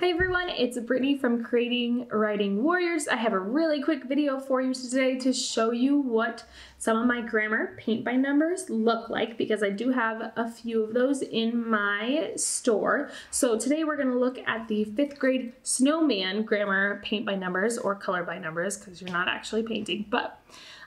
Hi everyone, it's Brittany from Creating Writing Warriors. I have a really quick video for you today to show you what some of my grammar paint by numbers look like because I do have a few of those in my store. So today we're going to look at the fifth grade snowman grammar paint by numbers or color by numbers because you're not actually painting. But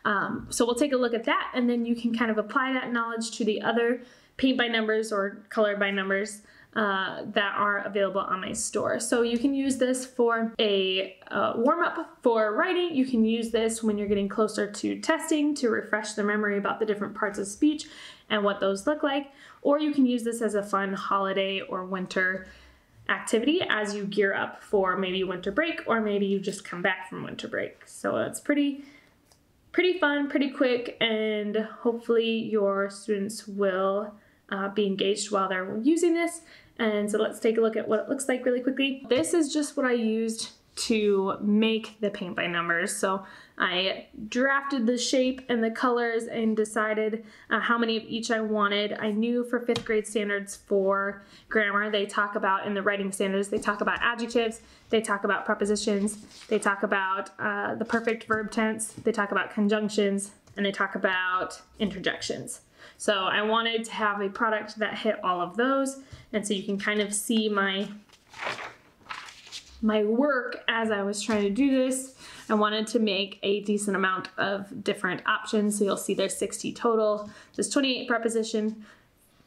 um, so we'll take a look at that and then you can kind of apply that knowledge to the other paint by numbers or color by numbers uh, that are available on my store. So you can use this for a uh, warm up for writing. You can use this when you're getting closer to testing to refresh the memory about the different parts of speech and what those look like. Or you can use this as a fun holiday or winter activity as you gear up for maybe winter break or maybe you just come back from winter break. So it's pretty pretty fun, pretty quick, and hopefully your students will uh, be engaged while they're using this and so let's take a look at what it looks like really quickly. This is just what I used to make the paint by numbers. So I drafted the shape and the colors and decided uh, how many of each I wanted. I knew for fifth grade standards for grammar, they talk about in the writing standards, they talk about adjectives, they talk about prepositions, they talk about uh, the perfect verb tense, they talk about conjunctions, and they talk about interjections. So I wanted to have a product that hit all of those. And so you can kind of see my, my work as I was trying to do this. I wanted to make a decent amount of different options. So you'll see there's 60 total. There's 28 preposition,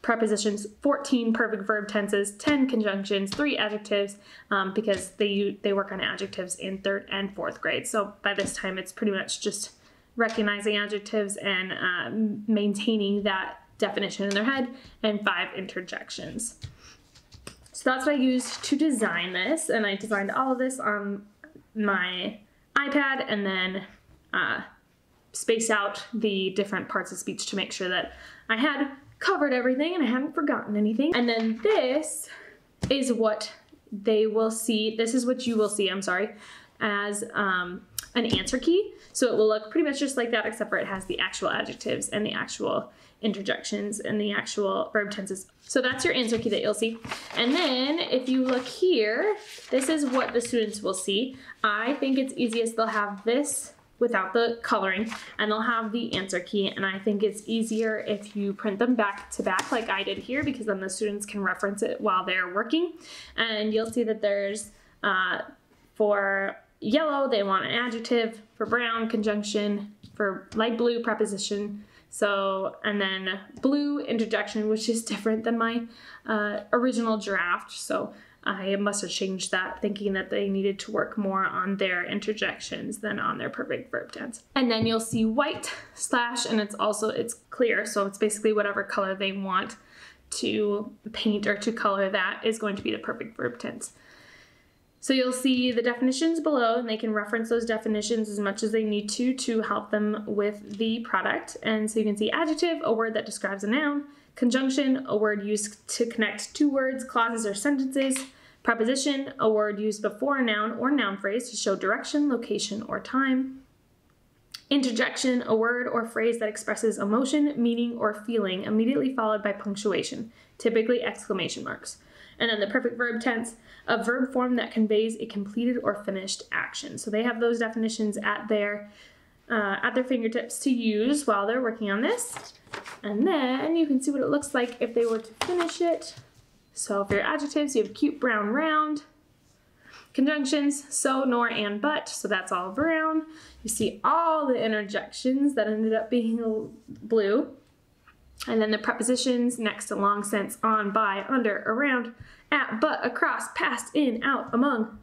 prepositions, 14 perfect verb tenses, 10 conjunctions, three adjectives, um, because they, they work on adjectives in third and fourth grade. So by this time, it's pretty much just recognizing adjectives and uh, maintaining that definition in their head, and five interjections. So that's what I used to design this, and I designed all of this on my iPad and then uh, space out the different parts of speech to make sure that I had covered everything and I hadn't forgotten anything. And then this is what they will see, this is what you will see, I'm sorry, as um, an answer key. So it will look pretty much just like that, except for it has the actual adjectives and the actual interjections and the actual verb tenses. So that's your answer key that you'll see. And then if you look here, this is what the students will see. I think it's easiest they'll have this without the coloring and they'll have the answer key and I think it's easier if you print them back to back like I did here because then the students can reference it while they're working and you'll see that there's uh, for yellow, they want an adjective. For brown, conjunction. For light blue, preposition. So, and then blue, interjection, which is different than my uh, original draft. So I must have changed that, thinking that they needed to work more on their interjections than on their perfect verb tense. And then you'll see white slash, and it's also, it's clear. So it's basically whatever color they want to paint or to color that is going to be the perfect verb tense. So you'll see the definitions below and they can reference those definitions as much as they need to to help them with the product. And so you can see adjective, a word that describes a noun, conjunction, a word used to connect two words, clauses, or sentences, preposition, a word used before a noun or noun phrase to show direction, location, or time, interjection, a word or phrase that expresses emotion, meaning, or feeling immediately followed by punctuation, typically exclamation marks. And then the perfect verb tense, a verb form that conveys a completed or finished action. So they have those definitions at their uh, at their fingertips to use while they're working on this. And then you can see what it looks like if they were to finish it. So for your adjectives, you have cute, brown, round. Conjunctions, so, nor, and, but, so that's all brown. You see all the interjections that ended up being blue. And then the prepositions next to long sense, on, by, under, around, at, but, across, past, in, out, among.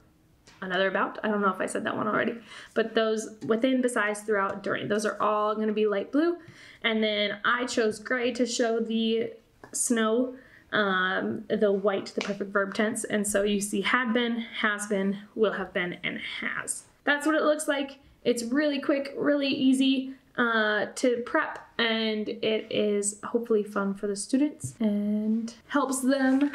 Another about, I don't know if I said that one already, but those within, besides, throughout, during, those are all gonna be light blue. And then I chose gray to show the snow, um, the white, the perfect verb tense. And so you see had been, has been, will have been, and has. That's what it looks like. It's really quick, really easy uh, to prep and it is hopefully fun for the students and helps them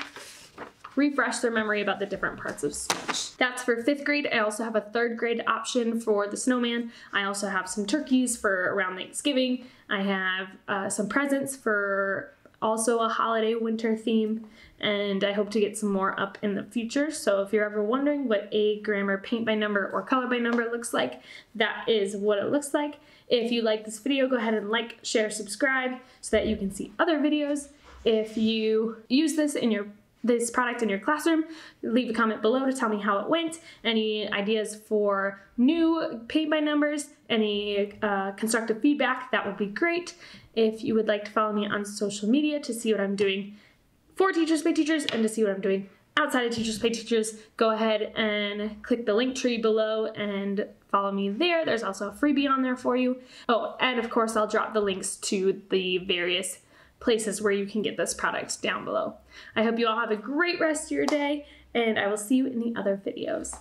refresh their memory about the different parts of speech. That's for fifth grade. I also have a third grade option for the snowman. I also have some turkeys for around Thanksgiving. I have uh, some presents for also a holiday winter theme, and I hope to get some more up in the future. So if you're ever wondering what a grammar paint by number or color by number looks like, that is what it looks like. If you like this video, go ahead and like, share, subscribe so that you can see other videos. If you use this in your this product in your classroom, leave a comment below to tell me how it went, any ideas for new paint by numbers, any uh, constructive feedback, that would be great. If you would like to follow me on social media to see what I'm doing for Teachers Pay Teachers and to see what I'm doing outside of Teachers Pay Teachers, go ahead and click the Linktree below and follow me there. There's also a freebie on there for you. Oh, and of course I'll drop the links to the various places where you can get this product down below. I hope you all have a great rest of your day, and I will see you in the other videos.